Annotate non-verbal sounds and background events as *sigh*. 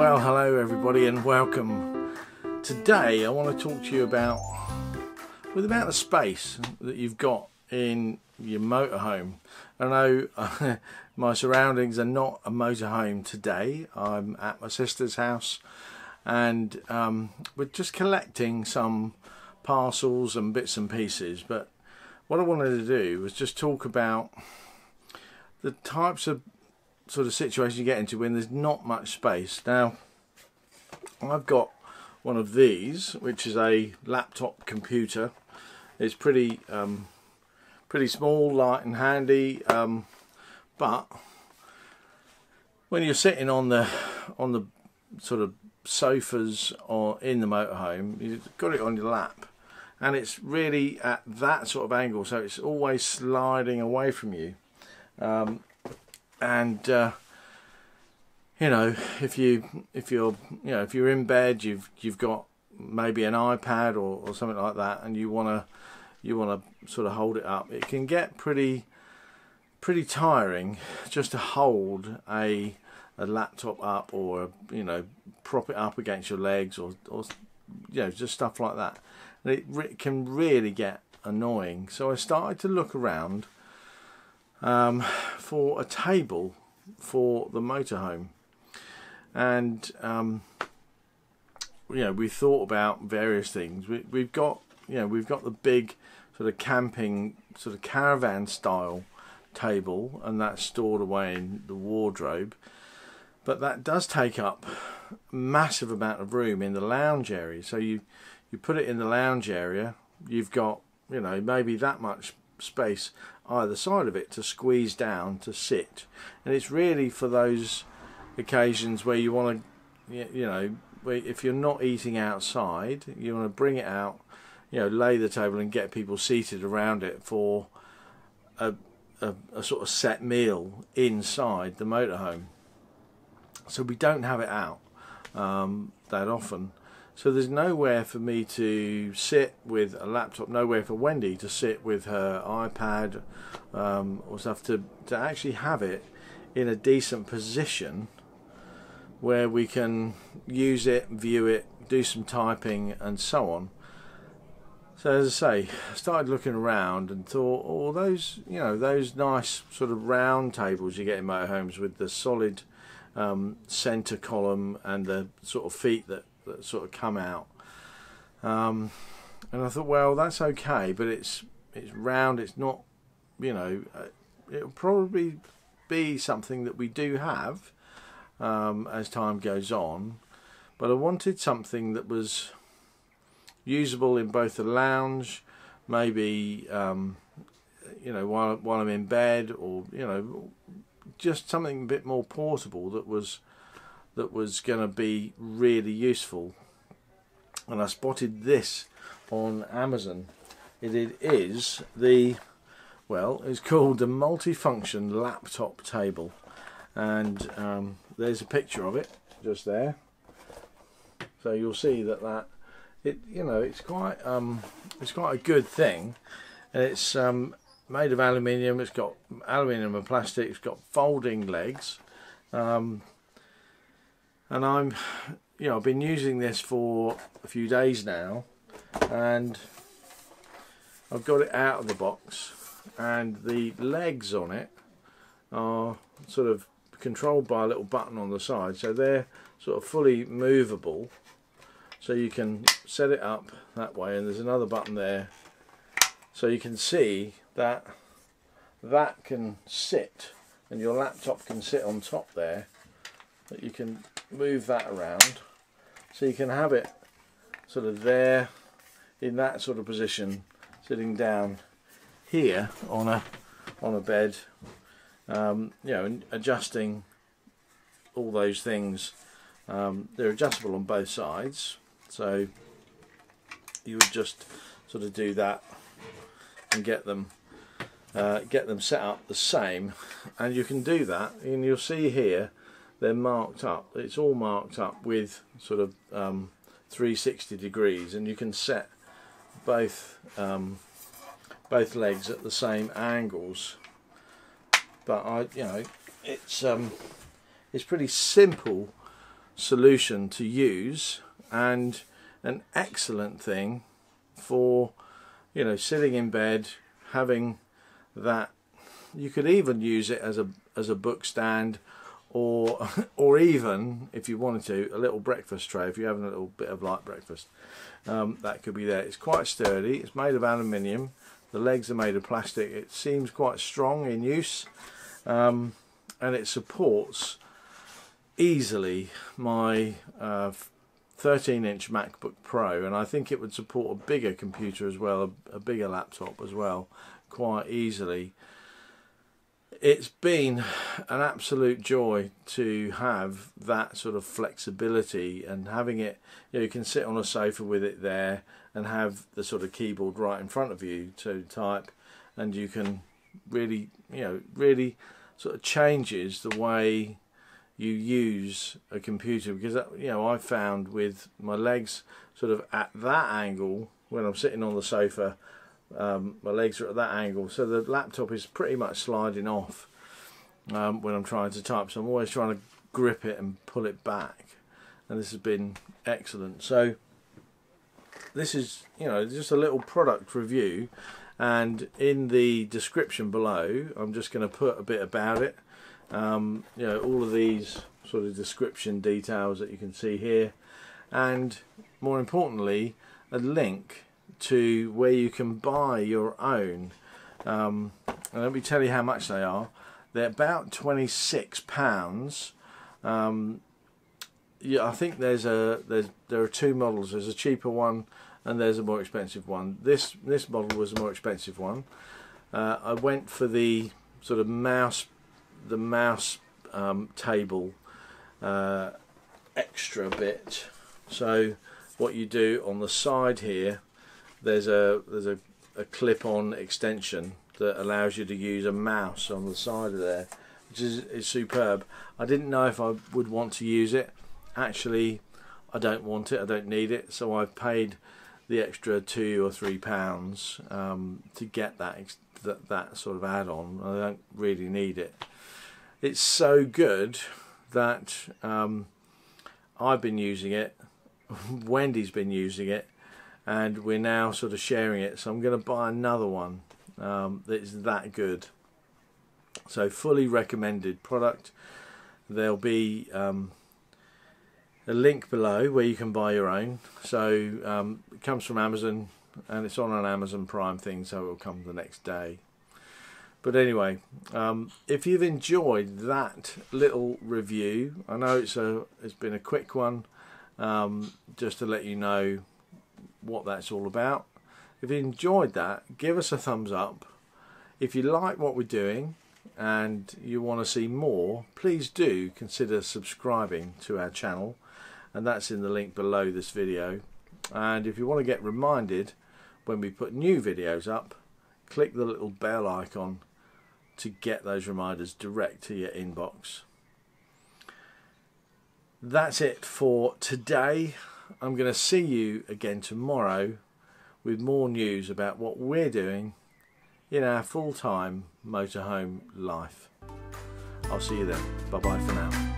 Well, hello everybody, and welcome. Today, I want to talk to you about with about the space that you've got in your motorhome. I know *laughs* my surroundings are not a motorhome today. I'm at my sister's house, and um, we're just collecting some parcels and bits and pieces. But what I wanted to do was just talk about the types of sort of situation you get into when there's not much space. Now, I've got one of these, which is a laptop computer. It's pretty, um, pretty small, light and handy, um, but when you're sitting on the on the sort of sofas or in the motorhome, you've got it on your lap, and it's really at that sort of angle, so it's always sliding away from you. Um, and uh, you know if you if you're you know if you're in bed you've you've got maybe an iPad or, or something like that and you want to you want to sort of hold it up it can get pretty pretty tiring just to hold a a laptop up or you know prop it up against your legs or or you know just stuff like that. And it re can really get annoying. So I started to look around um, for a table for the motorhome. And um, you know, we thought about various things. We, we've got you know we've got the big sort of camping sort of caravan style table, and that's stored away in the wardrobe. But that does take up massive amount of room in the lounge area. So you you put it in the lounge area. You've got you know maybe that much space either side of it to squeeze down to sit. And it's really for those occasions where you want to you know if you're not eating outside you want to bring it out you know lay the table and get people seated around it for a, a, a sort of set meal inside the motorhome. So we don't have it out um, that often so there's nowhere for me to sit with a laptop, nowhere for Wendy to sit with her iPad um, or stuff to, to actually have it in a decent position where we can use it, view it, do some typing and so on. So as I say, I started looking around and thought, oh, those, you know, those nice sort of round tables you get in motorhomes with the solid um, centre column and the sort of feet that that sort of come out. Um, and I thought, well, that's okay, but it's it's round. It's not, you know, uh, it'll probably be something that we do have um, as time goes on. But I wanted something that was usable in both the lounge, maybe um, you know while while I'm in bed, or you know just something a bit more portable that was that was going to be really useful. And I spotted this on Amazon. It is the well it's called the multifunction laptop table. And um, there's a picture of it just there. So you'll see that that it you know it's quite um, it's quite a good thing. And it's um, made of aluminium. It's got aluminium and plastic. It's got folding legs. Um, and I'm you know I've been using this for a few days now and I've got it out of the box and the legs on it are sort of controlled by a little button on the side so they're sort of fully movable. So you can set it up that way and there's another button there so you can see that that can sit and your laptop can sit on top there that you can move that around. So you can have it sort of there in that sort of position sitting down here on a on a bed um, you know adjusting all those things. Um, they're adjustable on both sides. So you would just sort of do that and get them uh, get them set up the same. And you can do that and you'll see here they're marked up. It's all marked up with sort of um, 360 degrees, and you can set both um, both legs at the same angles. But I, you know, it's um, it's pretty simple solution to use and an excellent thing for you know sitting in bed having that you could even use it as a as a book stand or *laughs* or even if you wanted to a little breakfast tray if you're having a little bit of light breakfast. Um, that could be there. It's quite sturdy. It's made of aluminium. The legs are made of plastic. It seems quite strong in use um, and it supports easily my uh, 13 inch MacBook Pro and I think it would support a bigger computer as well a, a bigger laptop as well quite easily it's been an absolute joy to have that sort of flexibility and having it you know you can sit on a sofa with it there and have the sort of keyboard right in front of you to type and you can really you know really sort of changes the way you use a computer. Because that, you know I found with my legs sort of at that angle when I'm sitting on the sofa um, my legs are at that angle. So the laptop is pretty much sliding off um, when I'm trying to type. So I'm always trying to grip it and pull it back. And this has been excellent. So this is you know just a little product review. And in the description below I'm just going to put a bit about it. Um, you know all of these sort of description details that you can see here. And more importantly a link to where you can buy your own. Um, and let me tell you how much they are. They're about twenty-six pounds. Um, yeah, I think there's a there's there are two models. There's a cheaper one and there's a more expensive one. This this model was a more expensive one. Uh, I went for the sort of mouse the mouse um, table uh, extra bit. So what you do on the side here there's a there's a, a clip-on extension that allows you to use a mouse on the side of there which is, is superb. I didn't know if I would want to use it. Actually I don't want it. I don't need it. So I've paid the extra two or three pounds um, to get that, that that sort of add-on. I don't really need it. It's so good that um, I've been using it. *laughs* Wendy's been using it and we're now sort of sharing it. So I'm going to buy another one um, that's that good. So fully recommended product. There'll be um, a link below where you can buy your own. So um, it comes from Amazon and it's on an Amazon Prime thing so it will come the next day. But anyway um, if you've enjoyed that little review I know it's a it's been a quick one um, just to let you know what that's all about. If you enjoyed that, give us a thumbs up. If you like what we're doing and you want to see more, please do consider subscribing to our channel and that's in the link below this video. And if you want to get reminded when we put new videos up, click the little bell icon to get those reminders direct to your inbox. That's it for today. I'm going to see you again tomorrow with more news about what we're doing in our full-time motorhome life. I'll see you then. Bye bye for now.